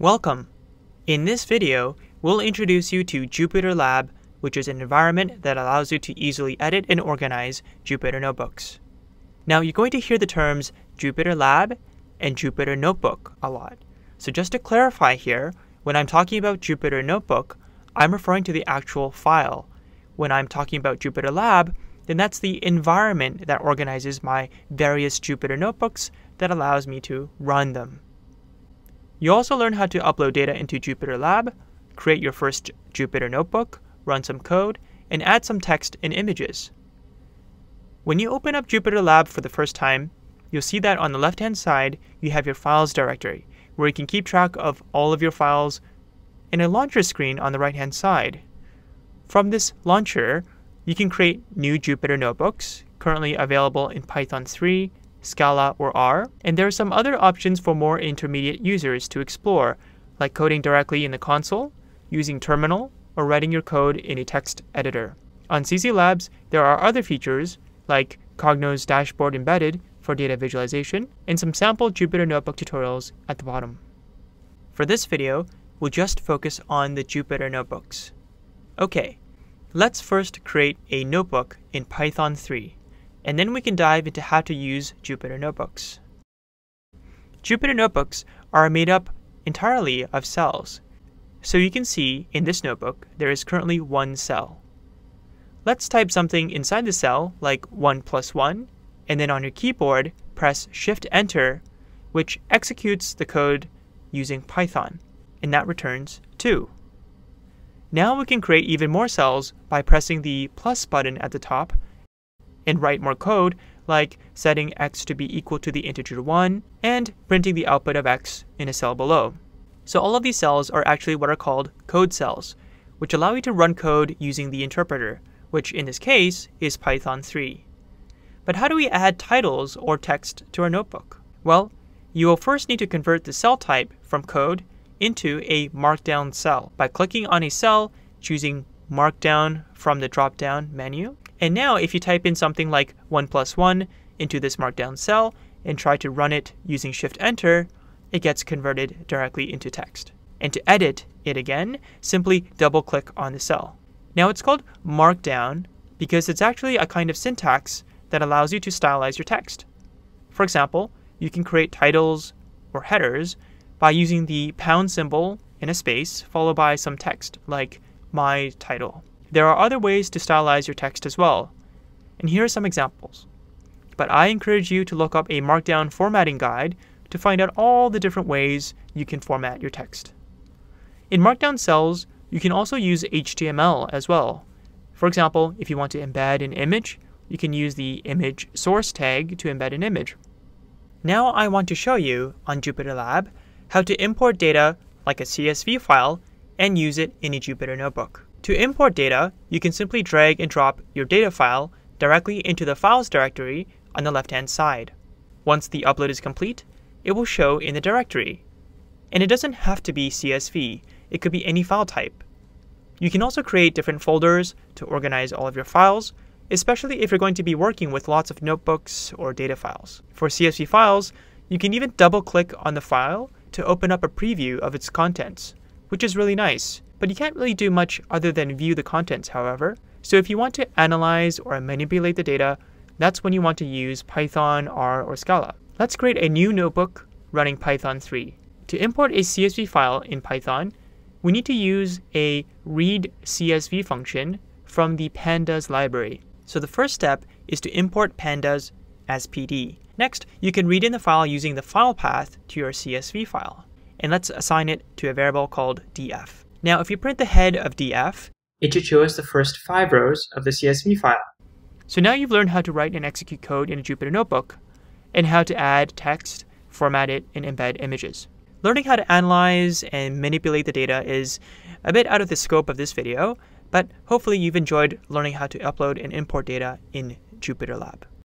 Welcome! In this video, we'll introduce you to Jupyter Lab, which is an environment that allows you to easily edit and organize Jupyter Notebooks. Now, you're going to hear the terms Jupyter Lab and Jupyter Notebook a lot. So just to clarify here, when I'm talking about Jupyter Notebook, I'm referring to the actual file. When I'm talking about Jupyter Lab, then that's the environment that organizes my various Jupyter Notebooks that allows me to run them. You also learn how to upload data into Jupyter Lab, create your first Jupyter Notebook, run some code, and add some text and images. When you open up Jupyter Lab for the first time, you'll see that on the left-hand side, you have your Files directory, where you can keep track of all of your files, and a launcher screen on the right-hand side. From this launcher, you can create new Jupyter Notebooks, currently available in Python 3, Scala, or R, and there are some other options for more intermediate users to explore, like coding directly in the console, using terminal, or writing your code in a text editor. On CC Labs, there are other features, like Cognos Dashboard Embedded for data visualization, and some sample Jupyter Notebook tutorials at the bottom. For this video, we'll just focus on the Jupyter Notebooks. Okay, let's first create a notebook in Python 3 and then we can dive into how to use Jupyter Notebooks. Jupyter Notebooks are made up entirely of cells. So you can see in this notebook, there is currently one cell. Let's type something inside the cell, like 1 plus 1, and then on your keyboard, press Shift-Enter, which executes the code using Python, and that returns 2. Now we can create even more cells by pressing the plus button at the top and write more code like setting x to be equal to the integer 1 and printing the output of x in a cell below. So all of these cells are actually what are called code cells, which allow you to run code using the interpreter, which in this case is Python 3. But how do we add titles or text to our notebook? Well, you will first need to convert the cell type from code into a markdown cell by clicking on a cell, choosing markdown from the drop-down menu, and now if you type in something like 1 plus 1 into this markdown cell and try to run it using Shift Enter, it gets converted directly into text. And to edit it again, simply double click on the cell. Now it's called markdown because it's actually a kind of syntax that allows you to stylize your text. For example, you can create titles or headers by using the pound symbol in a space followed by some text like my title. There are other ways to stylize your text as well, and here are some examples. But I encourage you to look up a Markdown formatting guide to find out all the different ways you can format your text. In Markdown cells, you can also use HTML as well. For example, if you want to embed an image, you can use the image source tag to embed an image. Now I want to show you on Jupyter Lab how to import data like a CSV file and use it in a Jupyter Notebook. To import data, you can simply drag and drop your data file directly into the Files directory on the left-hand side. Once the upload is complete, it will show in the directory. And it doesn't have to be CSV, it could be any file type. You can also create different folders to organize all of your files, especially if you're going to be working with lots of notebooks or data files. For CSV files, you can even double click on the file to open up a preview of its contents, which is really nice. But you can't really do much other than view the contents, however. So if you want to analyze or manipulate the data, that's when you want to use Python, R, or Scala. Let's create a new notebook running Python 3. To import a CSV file in Python, we need to use a read CSV function from the pandas library. So the first step is to import pandas as PD. Next, you can read in the file using the file path to your CSV file. And let's assign it to a variable called df. Now, if you print the head of df, it should show us the first five rows of the CSV file. So now you've learned how to write and execute code in a Jupyter Notebook, and how to add text, format it, and embed images. Learning how to analyze and manipulate the data is a bit out of the scope of this video, but hopefully you've enjoyed learning how to upload and import data in Jupyter Lab.